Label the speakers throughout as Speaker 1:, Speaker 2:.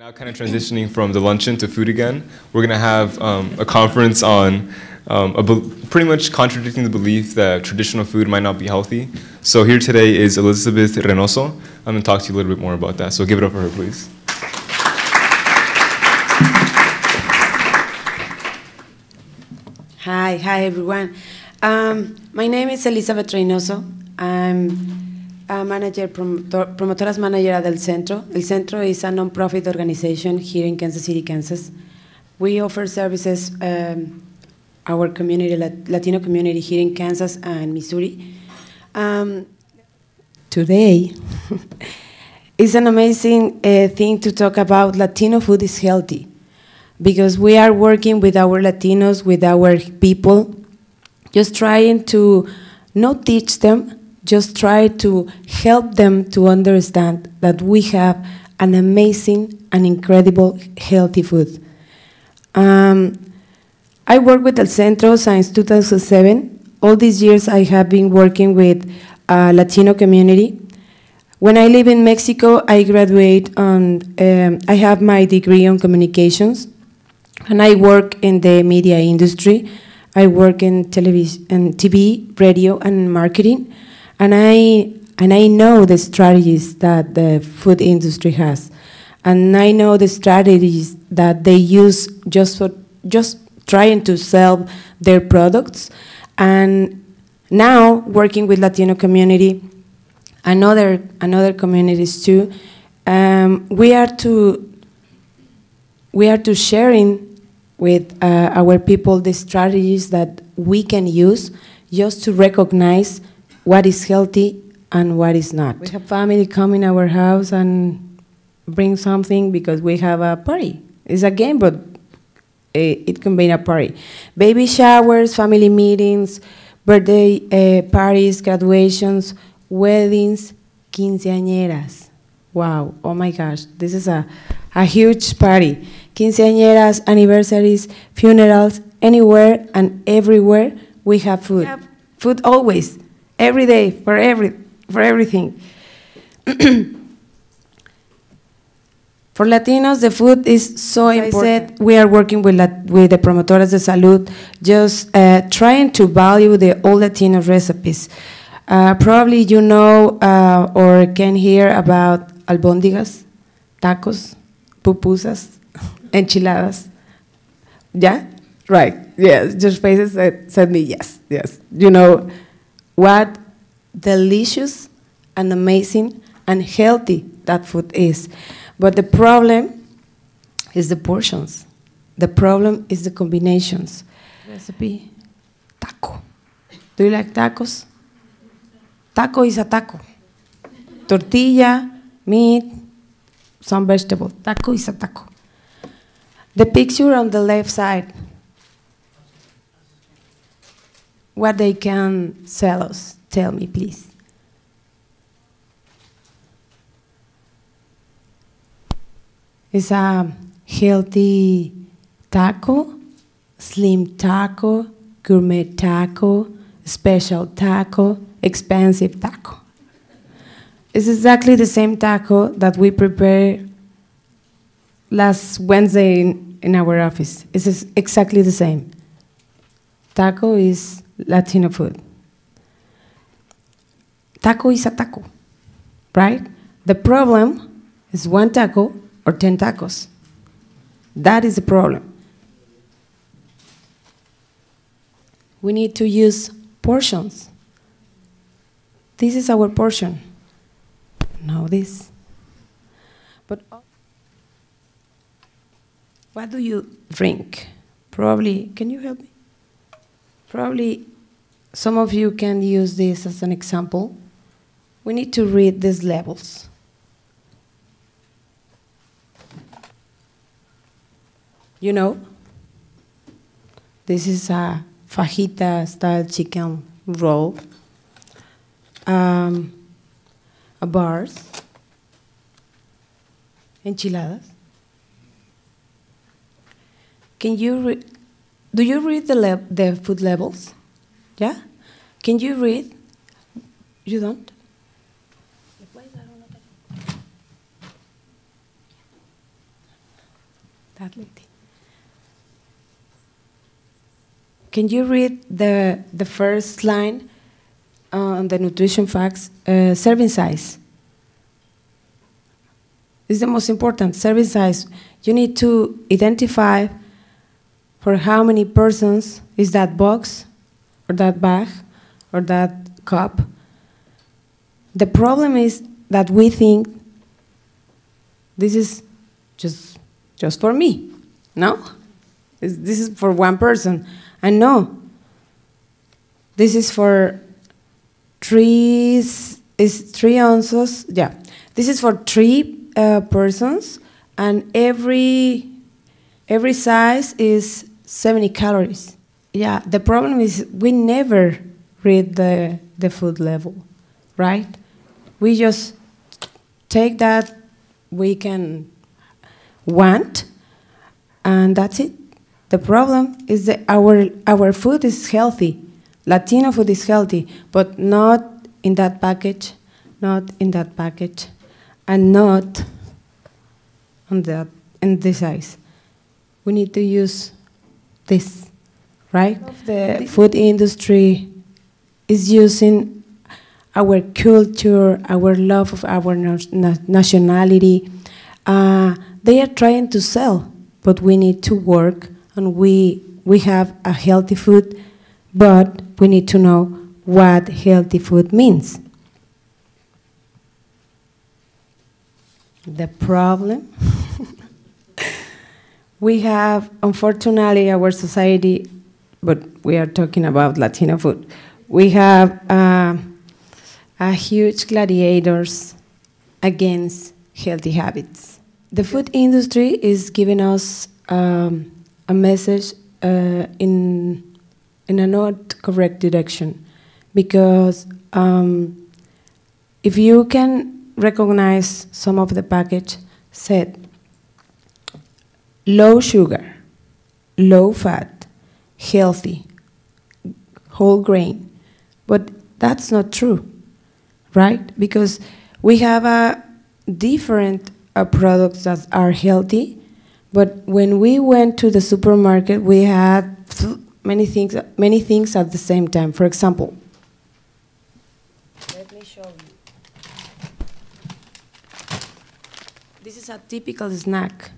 Speaker 1: Now, kind of transitioning from the luncheon to food again, we're going to have um, a conference on um, a pretty much contradicting the belief that traditional food might not be healthy. So, here today is Elizabeth Reynoso. I'm going to talk to you a little bit more about that. So, give it up for her, please.
Speaker 2: Hi, hi everyone. Um, my name is Elizabeth Reynoso. I'm a manager, promotor, promotoras manager at El Centro. El Centro is a non-profit organization here in Kansas City, Kansas. We offer services um, our community, Latino community here in Kansas and Missouri. Um, today is an amazing uh, thing to talk about. Latino food is healthy because we are working with our Latinos, with our people, just trying to not teach them, just try to help them to understand that we have an amazing and incredible healthy food. Um, I work with El Centro since 2007. All these years I have been working with a Latino community. When I live in Mexico, I graduate on, um, I have my degree on communications and I work in the media industry. I work in television and TV, radio, and marketing, and I and I know the strategies that the food industry has, and I know the strategies that they use just for just trying to sell their products, and now working with Latino community, and other other communities too, um, we are to we are to sharing with uh, our people the strategies that we can use just to recognize what is healthy and what is not. We have family come in our house and bring something because we have a party. It's a game, but it, it can be a party. Baby showers, family meetings, birthday uh, parties, graduations, weddings, quinceañeras. Wow, oh my gosh, this is a, a huge party quinceañeras, anniversaries, funerals, anywhere and everywhere we have food. Have food always, every day, for every for everything. for Latinos, the food is so As important. I said, we are working with, with the Promotoras de Salud, just uh, trying to value the all Latino recipes. Uh, probably you know uh, or can hear about albóndigas, tacos, pupusas, enchiladas. Yeah? Right. Yes. Your faces said, said me yes. Yes. You know what delicious and amazing and healthy that food is. But the problem is the portions. The problem is the combinations. Recipe taco. Do you like tacos? Taco is a taco. Tortilla, meat, some vegetable. Taco is a taco. The picture on the left side, what they can sell us. Tell me, please. It's a healthy taco, slim taco, gourmet taco, special taco, expensive taco. It's exactly the same taco that we prepared last Wednesday in, in our office. It's exactly the same. Taco is Latino food. Taco is a taco, right? The problem is one taco or 10 tacos. That is the problem. We need to use portions. This is our portion. Now this. But what do you drink? Probably, can you help me? Probably some of you can use this as an example. We need to read these labels. You know, this is a fajita style chicken roll, um, a bars, enchiladas, can you? Do you read the, the food labels? Yeah? Can you read? You don't? that lady. Can you read the, the first line on the nutrition facts? Uh, serving size. Is the most important, serving size. You need to identify for how many persons is that box or that bag or that cup. The problem is that we think this is just, just for me, no? This is for one person. And no, this is for three, is three ounces, yeah. This is for three uh, persons, and every, every size is 70 calories. Yeah, the problem is we never read the, the food level, right? We just take that we can want, and that's it. The problem is that our, our food is healthy. Latino food is healthy, but not in that package, not in that package, and not on that in this size. We need to use this, right? The food industry is using our culture, our love of our nationality. Uh, they are trying to sell, but we need to work and we, we have a healthy food, but we need to know what healthy food means. The problem we have, unfortunately, our society, but we are talking about Latino food. We have uh, a huge gladiators against healthy habits. The food industry is giving us um, a message uh, in in a not correct direction, because um, if you can recognize some of the package said low sugar, low fat, healthy, whole grain, but that's not true, right? Because we have a different uh, products that are healthy but when we went to the supermarket, we had many things, many things at the same time. For example, let me show you. This is a typical snack.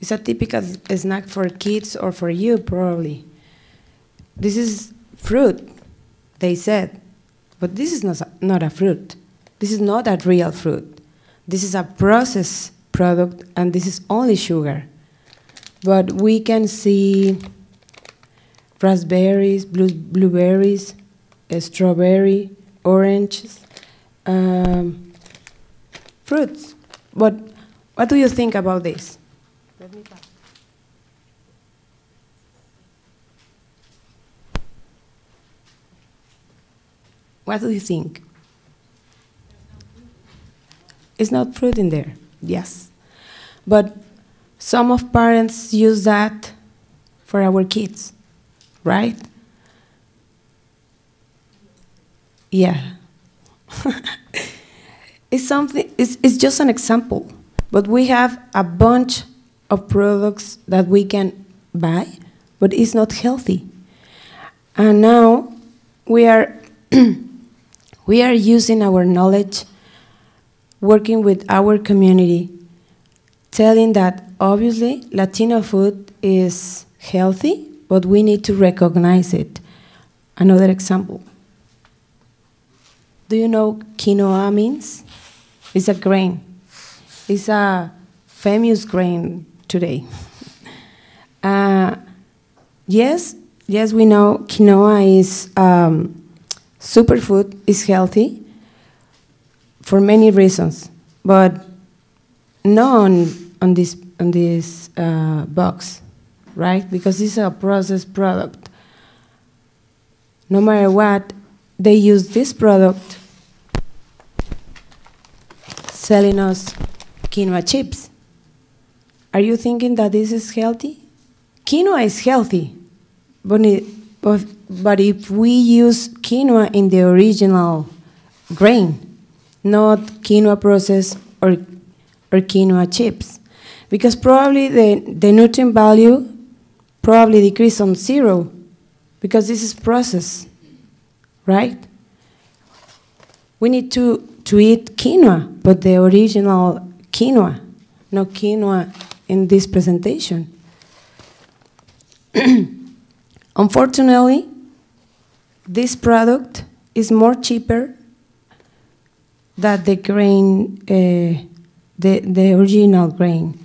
Speaker 2: It's a typical snack for kids or for you, probably. This is fruit, they said. But this is not a, not a fruit. This is not a real fruit. This is a processed product, and this is only sugar. But we can see raspberries, blue, blueberries, strawberry, oranges, um, fruits. But what do you think about this? What do you think? It's not fruit in there. Yes. But some of parents use that for our kids, right? Yeah. it's something it's, it's just an example. But we have a bunch of products that we can buy, but it's not healthy. And now we are we are using our knowledge working with our community, telling that obviously Latino food is healthy, but we need to recognize it. Another example. Do you know quinoa means? It's a grain. It's a famous grain today. Uh, yes, yes, we know quinoa is um, superfood, is healthy, for many reasons, but not on, on this, on this uh, box, right? Because it's a processed product. No matter what, they use this product selling us quinoa chips. Are you thinking that this is healthy? Quinoa is healthy, but, it, but, but if we use quinoa in the original grain, not quinoa process or, or quinoa chips. because probably the, the nutrient value probably decrease on zero because this is process, right? We need to, to eat quinoa, but the original quinoa, no quinoa in this presentation. Unfortunately, this product is more cheaper than the grain, uh, the, the original grain.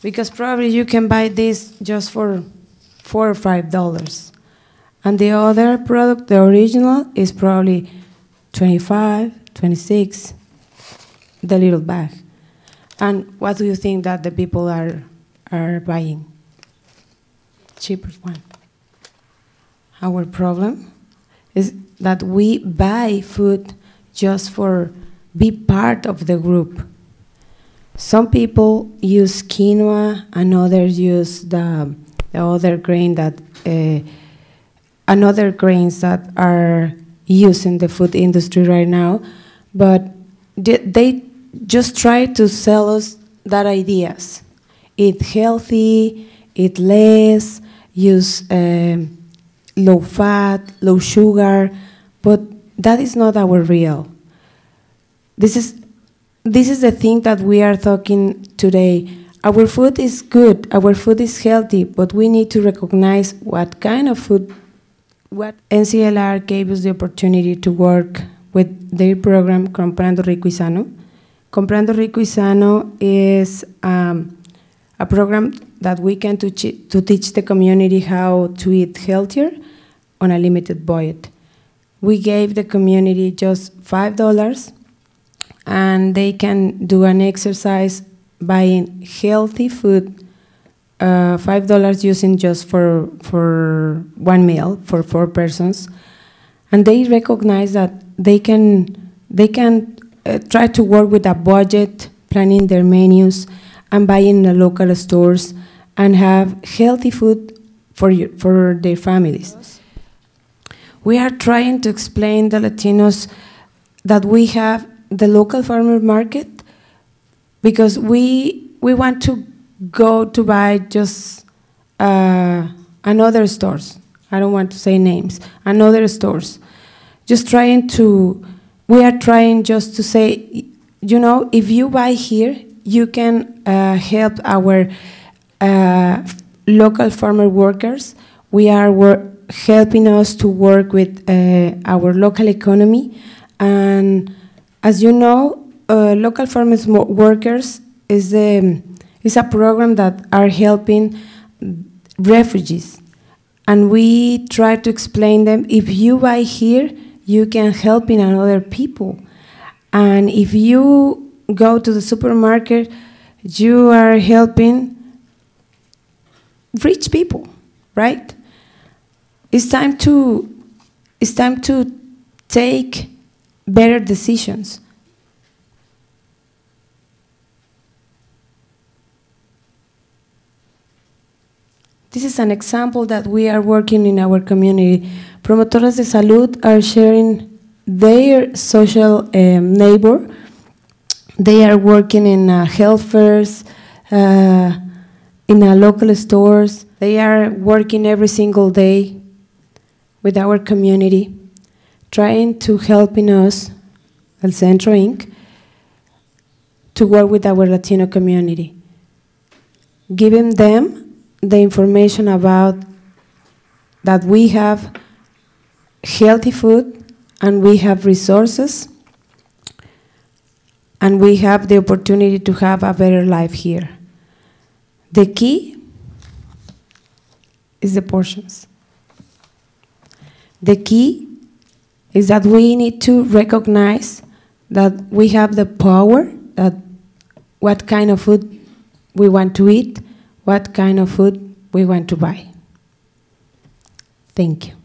Speaker 2: Because probably you can buy this just for four or five dollars. And the other product, the original, is probably 25, 26, the little bag. And what do you think that the people are, are buying? Cheapest one. Our problem is that we buy food just for be part of the group. Some people use quinoa, and others use the, the other grain that uh, another grains that are used in the food industry right now, but they just try to sell us that ideas. Eat healthy, eat less, use um, low fat, low sugar, but that is not our real. This is, this is the thing that we are talking today. Our food is good, our food is healthy, but we need to recognize what kind of food, what NCLR gave us the opportunity to work with their program, Comprando Rico y Sano. Comprando Rico y Sano is um, a program that we can to, to teach the community how to eat healthier on a limited budget. We gave the community just $5 and they can do an exercise buying healthy food, uh, $5 using just for, for one meal for four persons. And they recognize that they can, they can uh, try to work with a budget, planning their menus, and buying the local stores and have healthy food for, you, for their families. We are trying to explain the Latinos that we have the local farmer market because we we want to go to buy just uh, another stores. I don't want to say names. Another stores, just trying to. We are trying just to say, you know, if you buy here, you can uh, help our uh, local farmer workers. We are helping us to work with uh, our local economy and as you know, uh, local farmers workers is a, is a program that are helping refugees. And we try to explain them, if you buy here, you can help in another people. And if you go to the supermarket, you are helping rich people, right? It's time to, it's time to take better decisions. Is an example that we are working in our community. Promotoras de salud are sharing their social um, neighbor. They are working in uh, health fairs, uh, in uh, local stores. They are working every single day with our community trying to helping us, El Centro Inc., to work with our Latino community, giving them the information about that we have healthy food and we have resources and we have the opportunity to have a better life here. The key is the portions. The key is that we need to recognize that we have the power that what kind of food we want to eat, what kind of food we want to buy. Thank you.